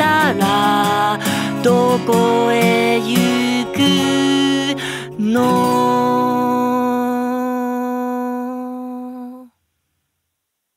たら